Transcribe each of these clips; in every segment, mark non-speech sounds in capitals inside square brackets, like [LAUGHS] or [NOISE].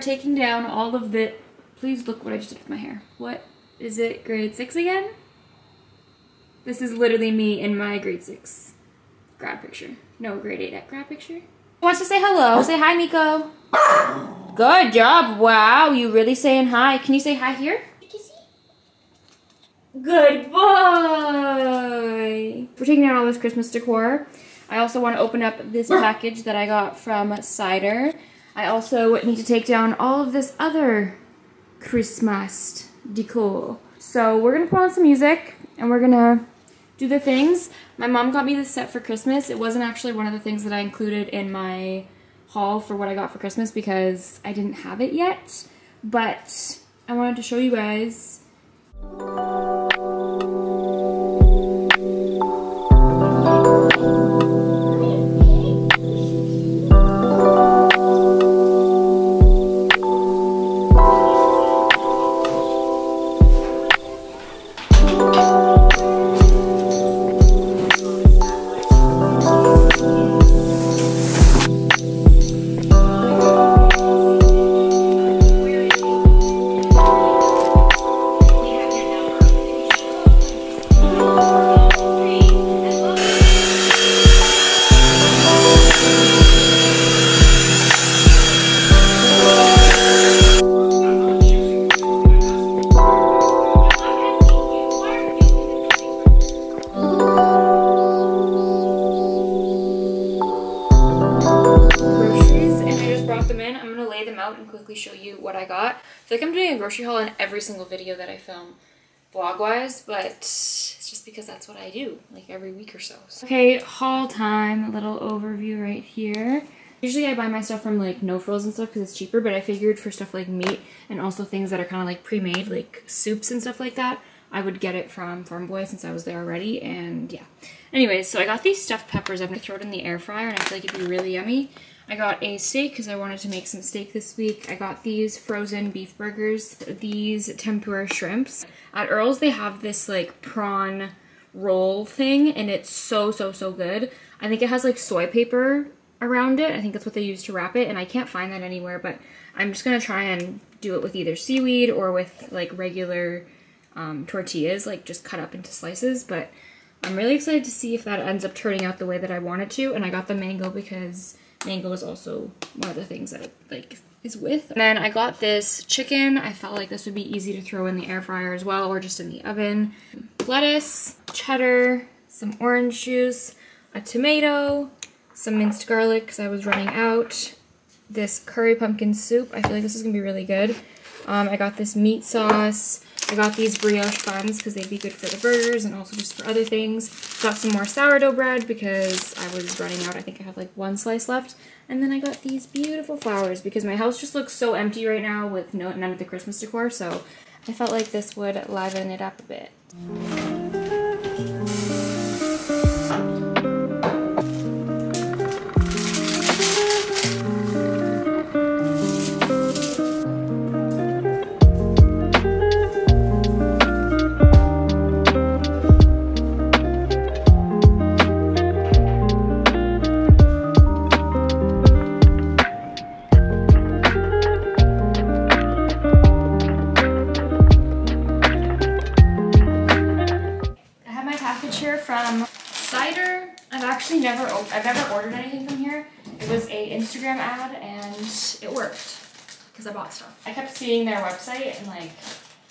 taking down all of the, please look what I just did with my hair. What is it, grade six again? This is literally me in my grade six grad picture. No, grade eight grad picture. Wants to say hello. Say hi, Nico. Good job. Wow, you really saying hi. Can you say hi here? Good boy. We're taking out all this Christmas decor. I also want to open up this [LAUGHS] package that I got from Cider. I also need to take down all of this other Christmas decor. So we're to put on some music and we're to do the things. My mom got me this set for Christmas. It wasn't actually one of the things that I included in my haul for what I got for Christmas because I didn't have it yet. But I wanted to show you guys I feel like I'm doing a grocery haul in every single video that I film vlog wise, but it's just because that's what I do, like every week or so. Okay, haul time, a little overview right here. Usually I buy my stuff from like No Frills and stuff because it's cheaper, but I figured for stuff like meat and also things that are kind of like pre-made, like soups and stuff like that, I would get it from Farm Boy since I was there already, and yeah. Anyways, so I got these stuffed peppers. I'm gonna throw it in the air fryer, and I feel like it'd be really yummy. I got a steak because I wanted to make some steak this week. I got these frozen beef burgers, these tempura shrimps. At Earl's, they have this like prawn roll thing, and it's so, so, so good. I think it has like soy paper around it. I think that's what they use to wrap it, and I can't find that anywhere, but I'm just gonna try and do it with either seaweed or with like regular um, tortillas, like just cut up into slices, but I'm really excited to see if that ends up turning out the way that I want it to, and I got the mango because mango is also one of the things that it, like is with. And then I got this chicken. I felt like this would be easy to throw in the air fryer as well, or just in the oven. Lettuce, cheddar, some orange juice, a tomato, some minced garlic because I was running out, this curry pumpkin soup. I feel like this is gonna be really good. Um, I got this meat sauce. I got these brioche buns because they'd be good for the burgers and also just for other things. Got some more sourdough bread because I was running out. I think I have like one slice left. And then I got these beautiful flowers because my house just looks so empty right now with no, none of the Christmas decor. So I felt like this would liven it up a bit. It worked because I bought stuff. I kept seeing their website and like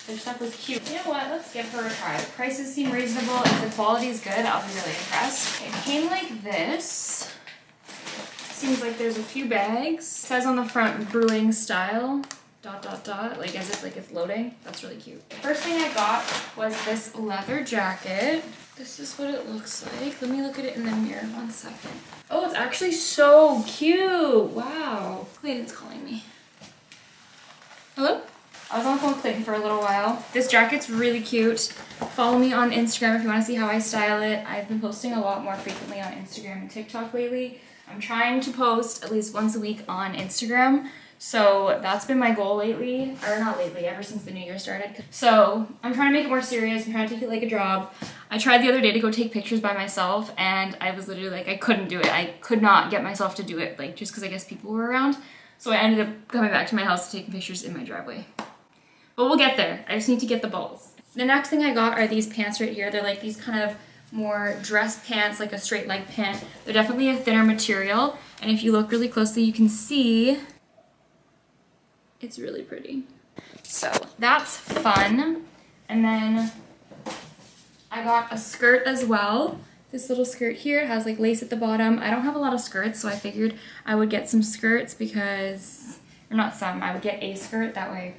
their stuff was cute. You know what? Let's give her a try. Prices seem reasonable. If the quality is good, I'll be really impressed. It came like this. Seems like there's a few bags. It says on the front brewing style dot dot dot like as if like it's loading that's really cute first thing i got was this leather jacket this is what it looks like let me look at it in the mirror one second oh it's actually so cute wow clayton's calling me hello I was on the phone with Clayton for a little while. This jacket's really cute. Follow me on Instagram if you want to see how I style it. I've been posting a lot more frequently on Instagram and TikTok lately. I'm trying to post at least once a week on Instagram. So that's been my goal lately, or not lately, ever since the new year started. So I'm trying to make it more serious. I'm trying to take it like a job. I tried the other day to go take pictures by myself and I was literally like, I couldn't do it. I could not get myself to do it, like just because I guess people were around. So I ended up coming back to my house to taking pictures in my driveway. But we'll get there. I just need to get the balls. The next thing I got are these pants right here. They're like these kind of more dress pants, like a straight leg pant. They're definitely a thinner material. And if you look really closely, you can see it's really pretty. So that's fun. And then I got a skirt as well. This little skirt here has like lace at the bottom. I don't have a lot of skirts, so I figured I would get some skirts because, or not some, I would get a skirt. That way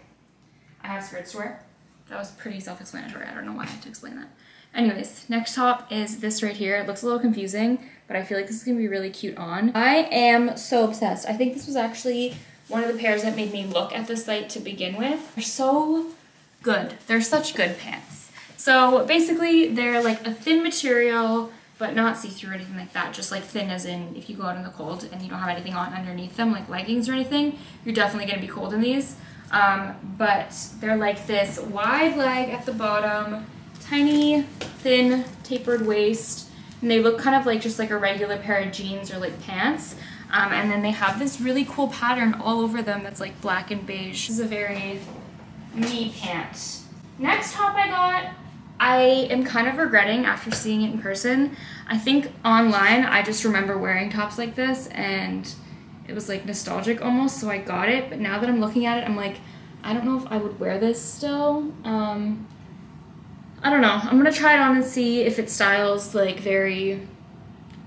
I have skirts to wear. That was pretty self-explanatory. I don't know why I had to explain that. Anyways, next top is this right here. It looks a little confusing, but I feel like this is gonna be really cute on. I am so obsessed. I think this was actually one of the pairs that made me look at the site to begin with. They're so good. They're such good pants. So basically they're like a thin material, but not see-through or anything like that. Just like thin as in if you go out in the cold and you don't have anything on underneath them, like leggings or anything, you're definitely gonna be cold in these. Um, but they're like this wide leg at the bottom, tiny, thin, tapered waist, and they look kind of like just like a regular pair of jeans or like pants. Um, and then they have this really cool pattern all over them that's like black and beige. This is a very me pant. Next top I got, I am kind of regretting after seeing it in person. I think online I just remember wearing tops like this and it was like nostalgic almost, so I got it. But now that I'm looking at it, I'm like, I don't know if I would wear this still. Um, I don't know. I'm gonna try it on and see if it styles like very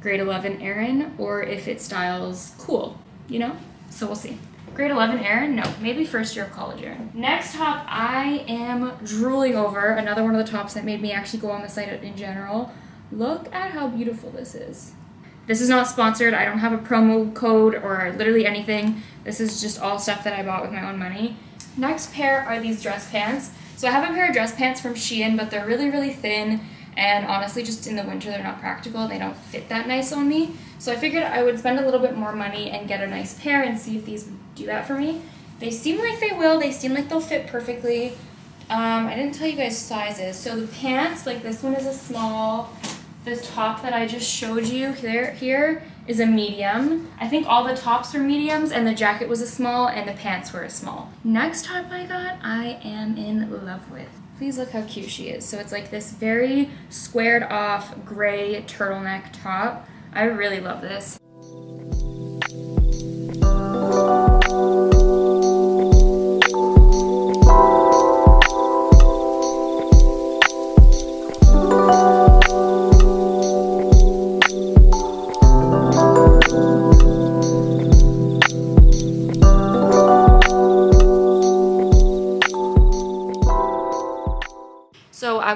grade 11 Erin or if it styles cool, you know? So we'll see. Grade 11 Erin? No, maybe first year of college Erin. Next top I am drooling over. Another one of the tops that made me actually go on the site in general. Look at how beautiful this is. This is not sponsored. I don't have a promo code or literally anything. This is just all stuff that I bought with my own money. Next pair are these dress pants. So I have a pair of dress pants from Shein, but they're really, really thin and honestly just in the winter they're not practical. They don't fit that nice on me. So I figured I would spend a little bit more money and get a nice pair and see if these do that for me. They seem like they will. They seem like they'll fit perfectly. Um, I didn't tell you guys sizes. So the pants like this one is a small the top that I just showed you here here is a medium. I think all the tops were mediums and the jacket was a small and the pants were a small. Next top I got I am in love with Please look how cute she is. So it's like this very squared off gray turtleneck top. I really love this.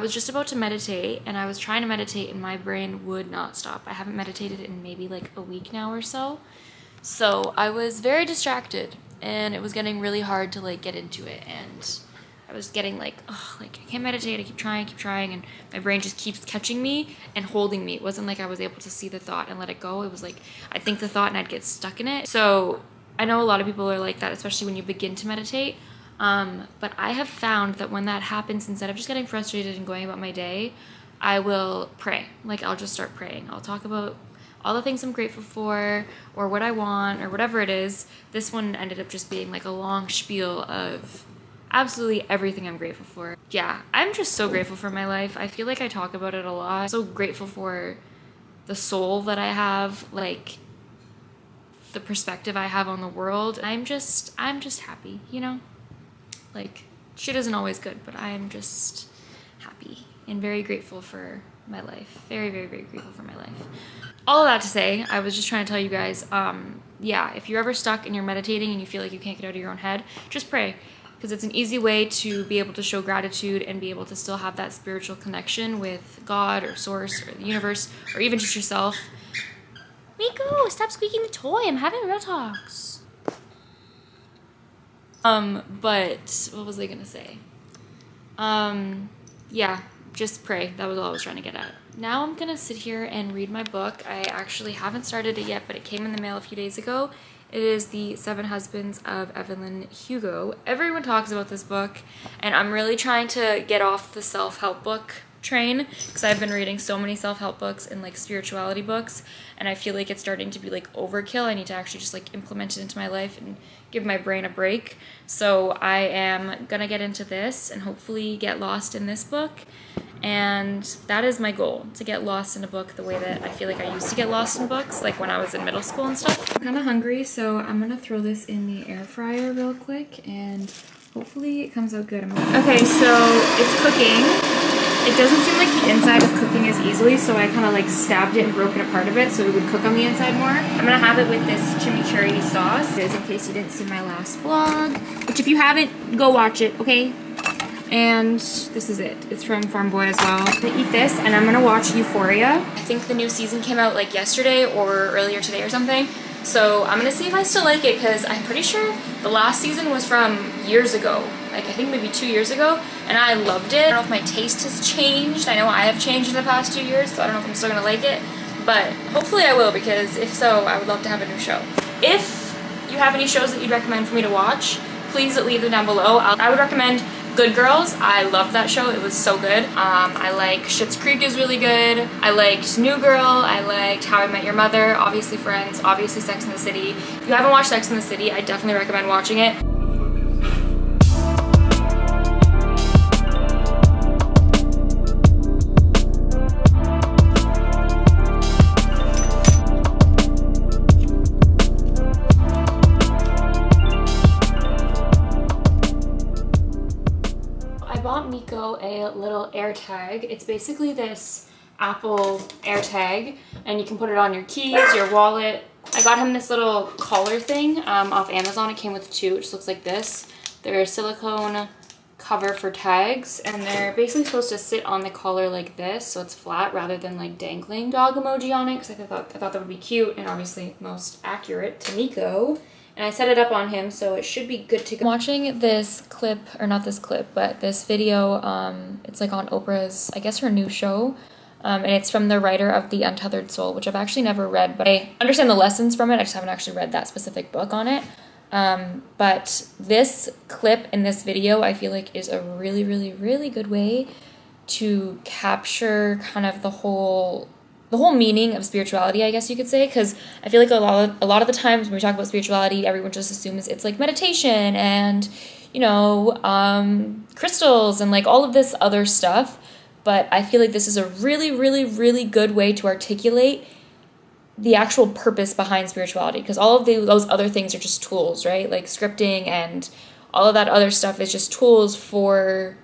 Was just about to meditate and I was trying to meditate and my brain would not stop. I haven't meditated in maybe like a week now or so. So I was very distracted and it was getting really hard to like get into it and I was getting like, oh, like I can't meditate, I keep trying, I keep trying, and my brain just keeps catching me and holding me. It wasn't like I was able to see the thought and let it go. It was like I think the thought and I'd get stuck in it. So I know a lot of people are like that, especially when you begin to meditate. Um, but I have found that when that happens, instead of just getting frustrated and going about my day, I will pray. Like I'll just start praying. I'll talk about all the things I'm grateful for or what I want or whatever it is. This one ended up just being like a long spiel of absolutely everything I'm grateful for. Yeah, I'm just so grateful for my life. I feel like I talk about it a lot. So grateful for the soul that I have, like the perspective I have on the world. I'm just I'm just happy, you know? Like, shit isn't always good, but I am just happy and very grateful for my life. Very, very, very grateful for my life. All of that to say, I was just trying to tell you guys, um, yeah, if you're ever stuck and you're meditating and you feel like you can't get out of your own head, just pray. Because it's an easy way to be able to show gratitude and be able to still have that spiritual connection with God or Source or the universe or even just yourself. Miko, stop squeaking the toy. I'm having real talks. Um, but what was I gonna say? Um, yeah, just pray. That was all I was trying to get at. Now I'm gonna sit here and read my book. I actually haven't started it yet, but it came in the mail a few days ago. It is The Seven Husbands of Evelyn Hugo. Everyone talks about this book, and I'm really trying to get off the self-help book train because I've been reading so many self-help books and like spirituality books and I feel like it's starting to be like overkill. I need to actually just like implement it into my life and give my brain a break. So I am going to get into this and hopefully get lost in this book. And that is my goal, to get lost in a book the way that I feel like I used to get lost in books, like when I was in middle school and stuff. I'm kind of hungry, so I'm going to throw this in the air fryer real quick and hopefully it comes out good. Okay, so it's cooking. It doesn't seem like the inside is cooking as easily, so I kind of like stabbed it and broke it apart a bit so it would cook on the inside more. I'm gonna have it with this chimichurri sauce. This in case you didn't see my last vlog, which if you haven't, go watch it, okay? And this is it. It's from Farm Boy as well. I'm gonna eat this and I'm gonna watch Euphoria. I think the new season came out like yesterday or earlier today or something. So I'm gonna see if I still like it because I'm pretty sure the last season was from years ago like I think maybe two years ago, and I loved it. I don't know if my taste has changed. I know I have changed in the past two years, so I don't know if I'm still gonna like it, but hopefully I will because if so, I would love to have a new show. If you have any shows that you'd recommend for me to watch, please leave them down below. I'll, I would recommend Good Girls. I loved that show. It was so good. Um, I like Schitt's Creek is really good. I liked New Girl. I liked How I Met Your Mother. Obviously Friends. Obviously Sex in the City. If you haven't watched Sex in the City, I definitely recommend watching it. A little AirTag. It's basically this Apple AirTag and you can put it on your keys, your wallet. I got him this little collar thing um, off Amazon. It came with two, which looks like this. They're a silicone cover for tags and they're basically supposed to sit on the collar like this so it's flat rather than like dangling dog emoji on it because I thought, I thought that would be cute and obviously most accurate to Nico and I set it up on him so it should be good to go. I'm watching this clip, or not this clip, but this video, um, it's like on Oprah's, I guess her new show, um, and it's from the writer of The Untethered Soul, which I've actually never read, but I understand the lessons from it, I just haven't actually read that specific book on it. Um, but this clip in this video, I feel like is a really, really, really good way to capture kind of the whole the whole meaning of spirituality, I guess you could say, because I feel like a lot of, a lot of the times when we talk about spirituality, everyone just assumes it's like meditation and you know um, crystals and like all of this other stuff. But I feel like this is a really, really, really good way to articulate the actual purpose behind spirituality, because all of the, those other things are just tools, right? Like scripting and all of that other stuff is just tools for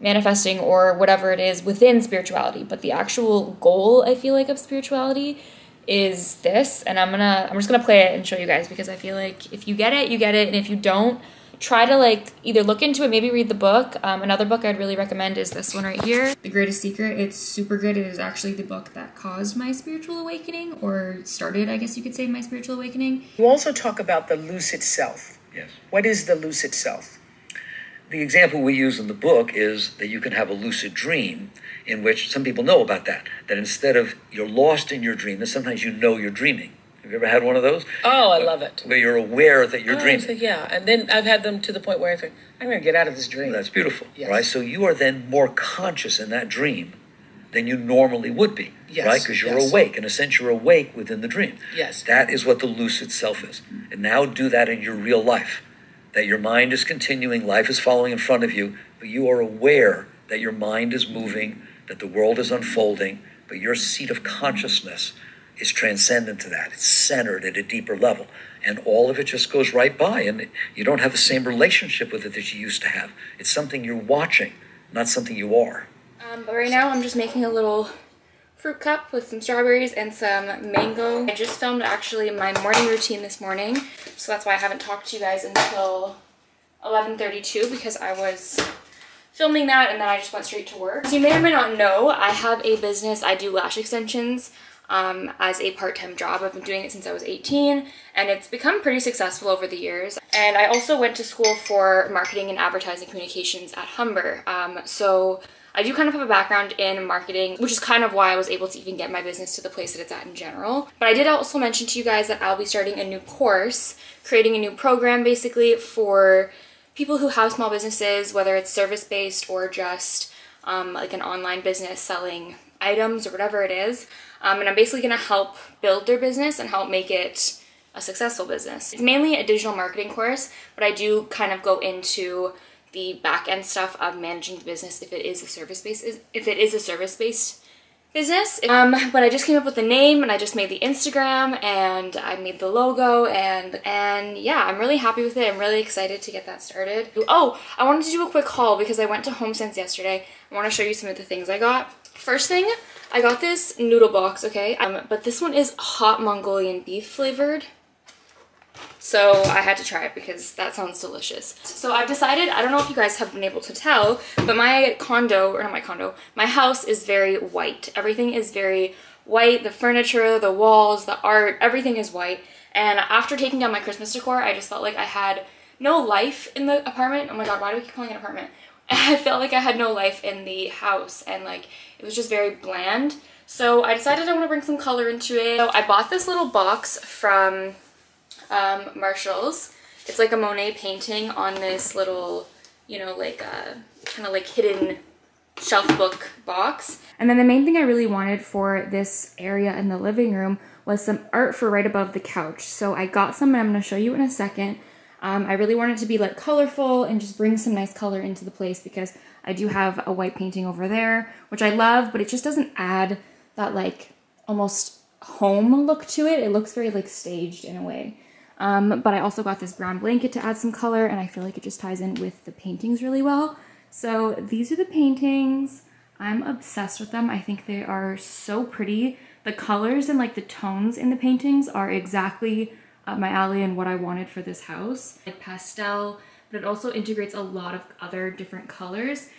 manifesting or whatever it is within spirituality. But the actual goal i feel like of spirituality is this. And i'm gonna i'm just gonna play it and show you guys because i feel like if you get it you get it. And if you don't try to like either look into it maybe read the book. Um, another book i'd really recommend is this one right here the greatest secret. It's super good. It is actually the book that caused my spiritual awakening or started i guess you could say my spiritual awakening. You also talk about the lucid self. Yes. What is the lucid self the example we use in the book is that you can have a lucid dream in which some people know about that that instead of you're lost in your dream that sometimes you know you're dreaming. Have you ever had one of those? Oh i love it. where you're aware that you're oh, dreaming. yeah. And then i've had them to the point where i think i'm going to get out of this dream. That's beautiful yes. right? So you are then more conscious in that dream than you normally would be yes. right? Because you're yes. awake. In a sense you're awake within the dream. Yes. That is what the lucid self is. And now do that in your real life that your mind is continuing, life is following in front of you, but you are aware that your mind is moving, that the world is unfolding, but your seat of consciousness is transcendent to that. It's centered at a deeper level. And all of it just goes right by, and you don't have the same relationship with it that you used to have. It's something you're watching, not something you are. Um, but right now, I'm just making a little fruit cup with some strawberries and some mango. I just filmed actually my morning routine this morning, so that's why I haven't talked to you guys until 11.32 because I was filming that and then I just went straight to work. As you may or may not know, I have a business, I do lash extensions um, as a part-time job. I've been doing it since I was 18 and it's become pretty successful over the years. And I also went to school for marketing and advertising communications at Humber. Um, so I do kind of have a background in marketing, which is kind of why I was able to even get my business to the place that it's at in general. But I did also mention to you guys that I'll be starting a new course, creating a new program basically for people who have small businesses, whether it's service-based or just um, like an online business selling items or whatever it is. Um, and I'm basically gonna help build their business and help make it a successful business. It's mainly a digital marketing course, but I do kind of go into the back end stuff of managing the business if it is a service based if it is a service based business. Um, but I just came up with the name and I just made the Instagram and I made the logo and and yeah, I'm really happy with it. I'm really excited to get that started. Oh, I wanted to do a quick haul because I went to HomeSense yesterday. I want to show you some of the things I got. First thing, I got this noodle box, okay? Um, but this one is hot Mongolian beef flavored. So I had to try it because that sounds delicious. So I've decided, I don't know if you guys have been able to tell, but my condo, or not my condo, my house is very white. Everything is very white. The furniture, the walls, the art, everything is white. And after taking down my Christmas decor, I just felt like I had no life in the apartment. Oh my god, why do we keep calling it apartment? [LAUGHS] I felt like I had no life in the house and like it was just very bland. So I decided I want to bring some color into it. So I bought this little box from um, Marshalls. It's like a Monet painting on this little, you know, like a uh, kind of like hidden shelf book box. And then the main thing I really wanted for this area in the living room was some art for right above the couch. So I got some and I'm going to show you in a second. Um, I really wanted it to be like colorful and just bring some nice color into the place because I do have a white painting over there, which I love, but it just doesn't add that like almost home look to it. It looks very like staged in a way. Um, but I also got this brown blanket to add some color and I feel like it just ties in with the paintings really well. So these are the paintings. I'm obsessed with them. I think they are so pretty. The colors and like the tones in the paintings are exactly up my alley and what I wanted for this house. Like pastel, but it also integrates a lot of other different colors.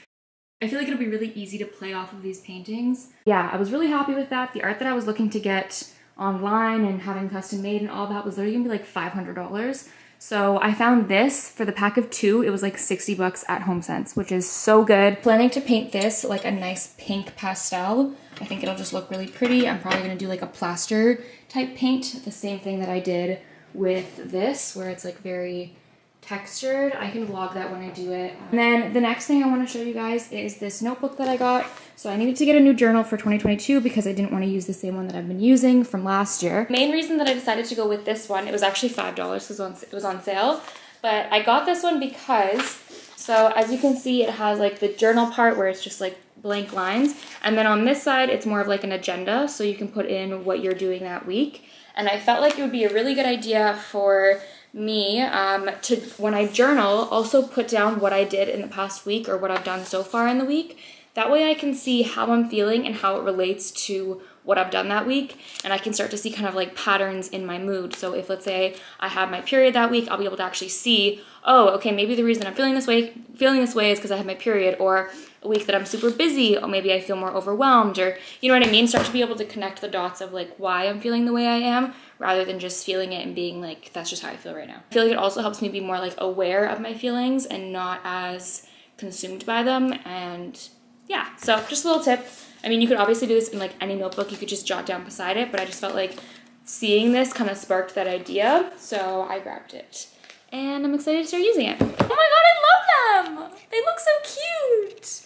I feel like it'll be really easy to play off of these paintings. Yeah, I was really happy with that. The art that I was looking to get online and having custom made and all that was literally gonna be like $500. So I found this for the pack of two. It was like 60 bucks at HomeSense, which is so good. Planning to paint this like a nice pink pastel. I think it'll just look really pretty. I'm probably gonna do like a plaster type paint, the same thing that I did with this, where it's like very textured. I can vlog that when I do it. And then the next thing I want to show you guys is this notebook that I got. So I needed to get a new journal for 2022 because I didn't want to use the same one that I've been using from last year. Main reason that I decided to go with this one, it was actually $5 because it was on sale. But I got this one because, so as you can see, it has like the journal part where it's just like blank lines. And then on this side, it's more of like an agenda. So you can put in what you're doing that week. And I felt like it would be a really good idea for me um, to, when I journal, also put down what I did in the past week or what I've done so far in the week. That way I can see how I'm feeling and how it relates to what I've done that week and I can start to see kind of like patterns in my mood. So if let's say I have my period that week, I'll be able to actually see, oh, okay, maybe the reason I'm feeling this way feeling this way is because I have my period or a week that I'm super busy or maybe I feel more overwhelmed or you know what I mean? Start to be able to connect the dots of like why I'm feeling the way I am rather than just feeling it and being like, that's just how I feel right now. I feel like it also helps me be more like aware of my feelings and not as consumed by them. And yeah, so just a little tip. I mean, you could obviously do this in like any notebook, you could just jot down beside it, but I just felt like seeing this kind of sparked that idea, so I grabbed it. And I'm excited to start using it. Oh my god, I love them! They look so cute!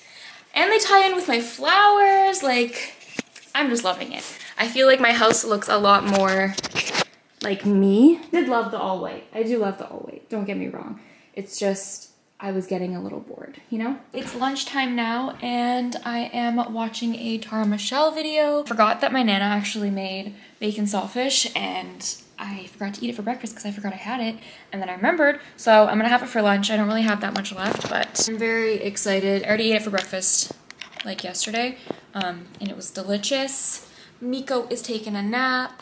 And they tie in with my flowers, like, I'm just loving it. I feel like my house looks a lot more like me. I did love the all white. I do love the all white, don't get me wrong. It's just, I was getting a little bored, you know? It's lunchtime now and I am watching a Tara Michelle video. Forgot that my Nana actually made bacon saltfish and I forgot to eat it for breakfast because I forgot I had it and then I remembered so I'm gonna have it for lunch I don't really have that much left but I'm very excited I already ate it for breakfast like yesterday um, and it was delicious Miko is taking a nap